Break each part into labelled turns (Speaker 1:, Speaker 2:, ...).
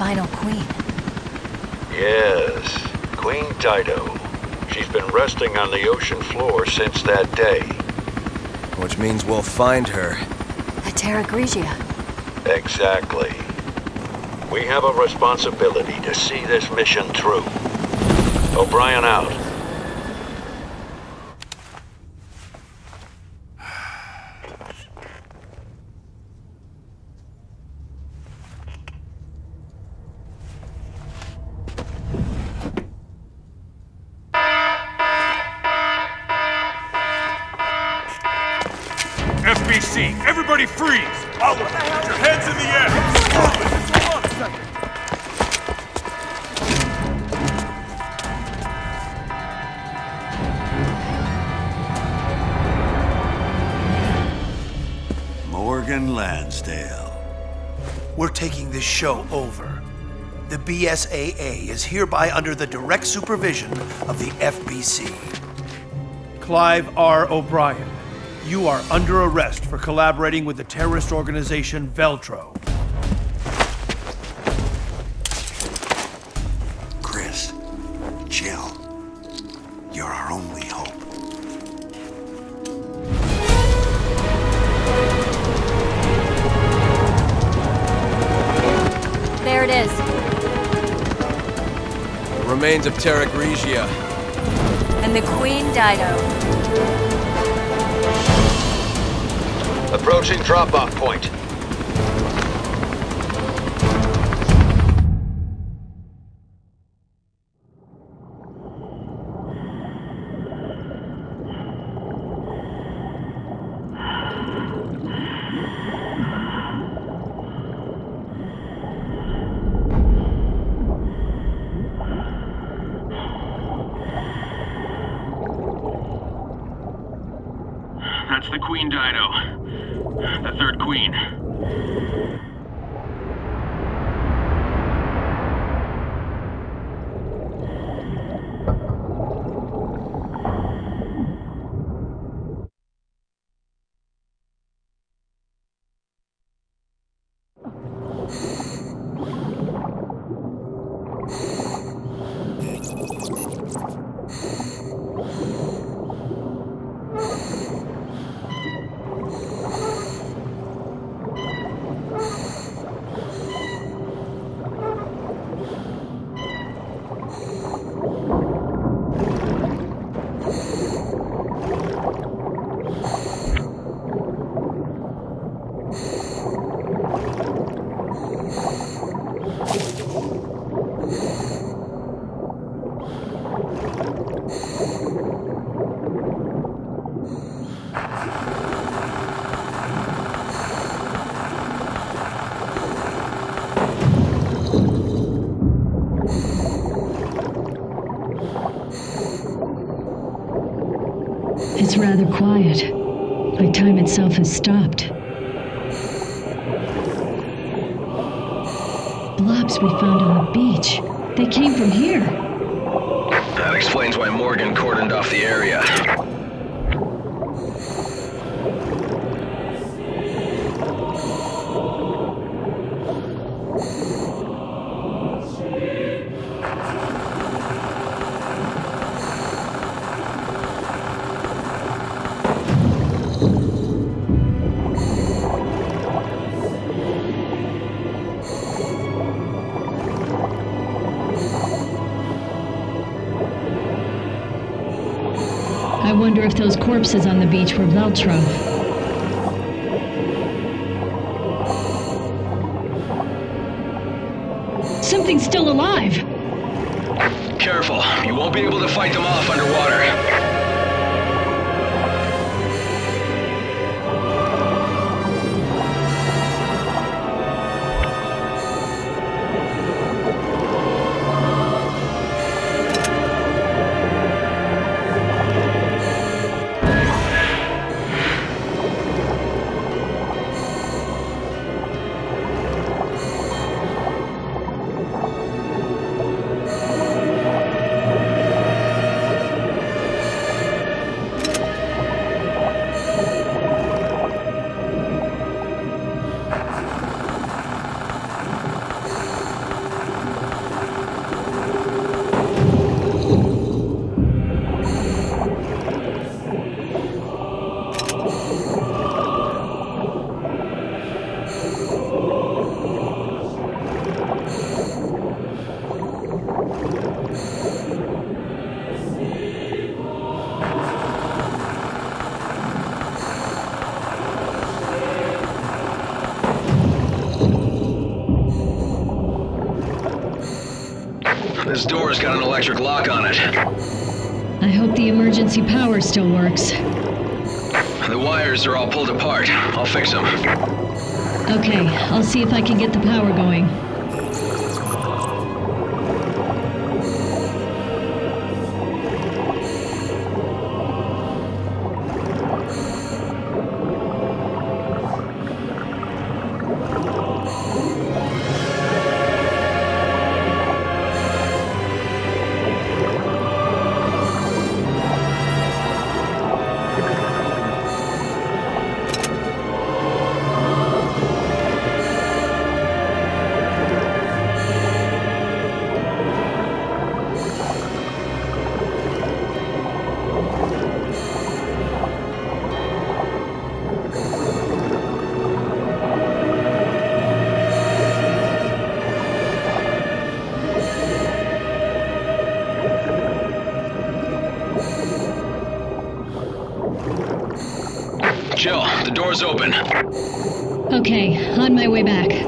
Speaker 1: final queen.
Speaker 2: Yes, Queen Dido. She's been resting on the ocean floor since that day.
Speaker 3: Which means we'll find her.
Speaker 1: The Terra Grigia.
Speaker 2: Exactly. We have a responsibility to see this mission through. O'Brien out.
Speaker 4: Morgan Lansdale.
Speaker 5: We're taking this show over. The BSAA is hereby under the direct supervision of the FBC. Clive R. O'Brien, you are under arrest for collaborating with the terrorist organization Veltro.
Speaker 3: Remains of Terra Grigia.
Speaker 1: And the Queen Dido.
Speaker 2: Approaching drop-off point.
Speaker 6: It's rather quiet. Like time itself has stopped. Blobs we found on the beach. They came from here.
Speaker 7: That explains why Morgan cordoned off the area.
Speaker 6: Wonder if those corpses on the beach were Veltro. Something's still alive.
Speaker 7: Careful, you won't be able to fight them off underwater. Got an electric lock on it.
Speaker 6: I hope the emergency power still works.
Speaker 7: The wires are all pulled apart. I'll fix them.
Speaker 6: Okay, I'll see if I can get the power going.
Speaker 7: Door's open.
Speaker 6: Okay, on my way back.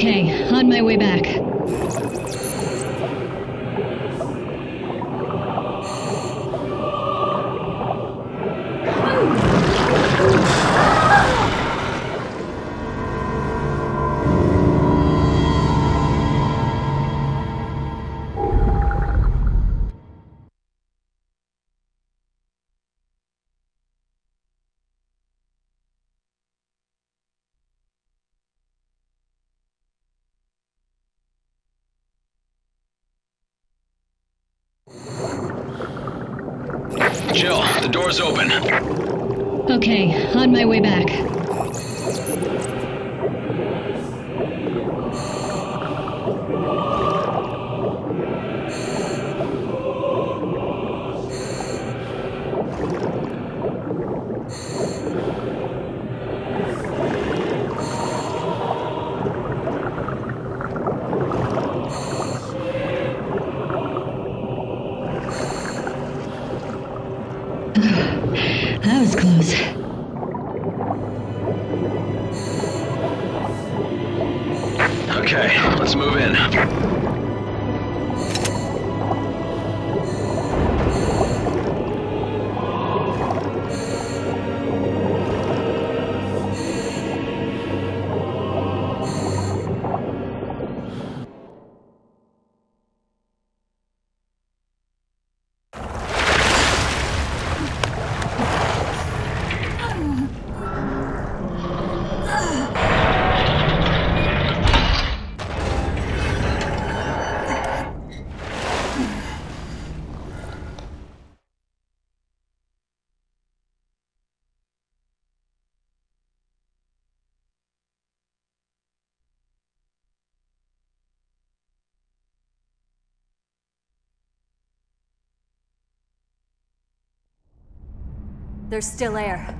Speaker 6: Okay, on my way back.
Speaker 7: Jill, the door's open.
Speaker 6: Okay, on my way back.
Speaker 1: There's still air.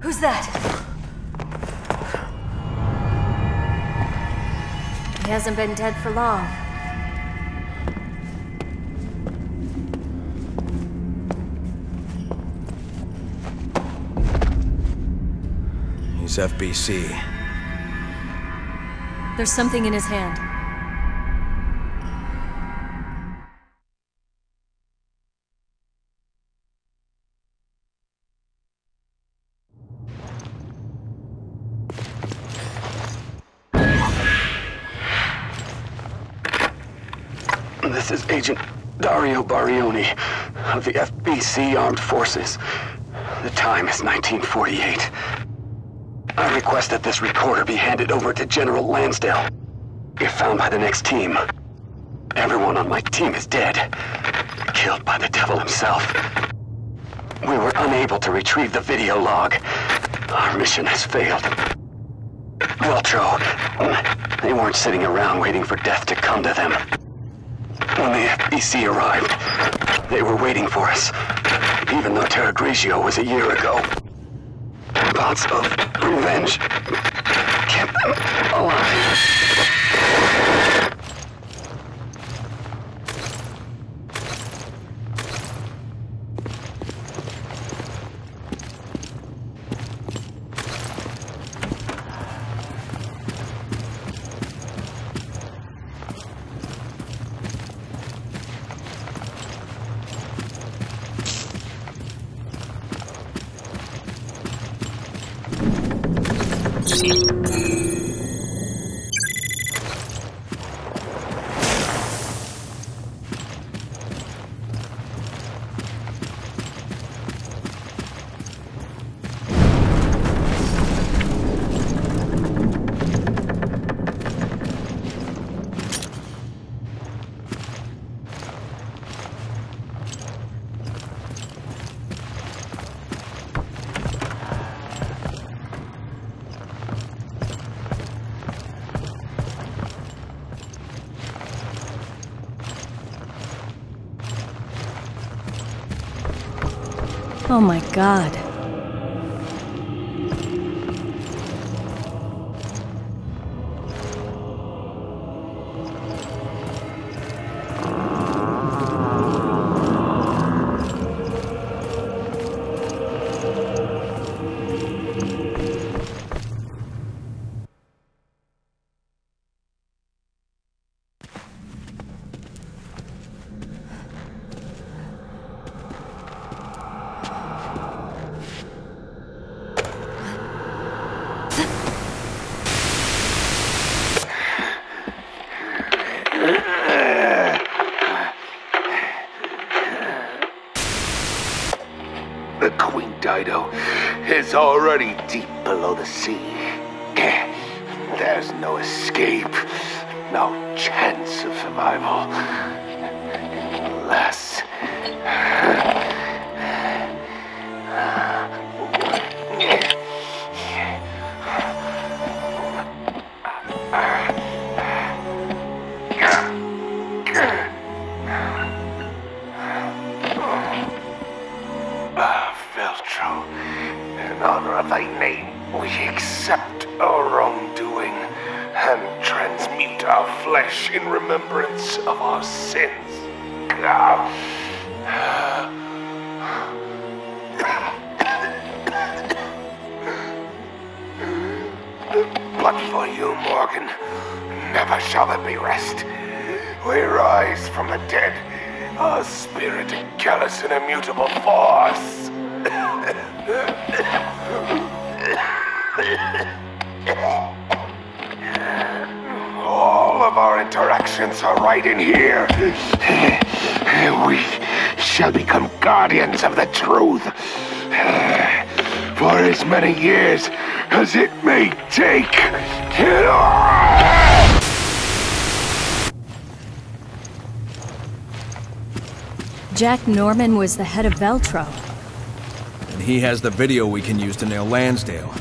Speaker 1: Who's that? He hasn't been dead for long.
Speaker 3: He's FBC.
Speaker 1: There's something in his hand.
Speaker 8: This is Agent Dario Barioni of the FBC Armed Forces. The time is 1948. I request that this recorder be handed over to General Lansdale. If found by the next team, everyone on my team is dead. Killed by the devil himself. We were unable to retrieve the video log. Our mission has failed. Veltro, they weren't sitting around waiting for death to come to them. When the FBC arrived, they were waiting for us, even though Terra Grigia was a year ago. Thoughts of revenge kept them oh, alive.
Speaker 1: Oh my god.
Speaker 9: The Queen Dido is already deep below the sea. There's no escape, no chance of survival. Unless. In honor of thy name, we accept our wrongdoing and transmute our flesh in remembrance of our sins. But for you, Morgan, never shall there be rest. We rise from the dead, our spirit callous and immutable force. All of our interactions are right in here. We shall become guardians of the truth. Eh, for as many years as it may take.
Speaker 1: Jack Norman was the head of Veltro.
Speaker 3: He has the video we can use to nail Lansdale.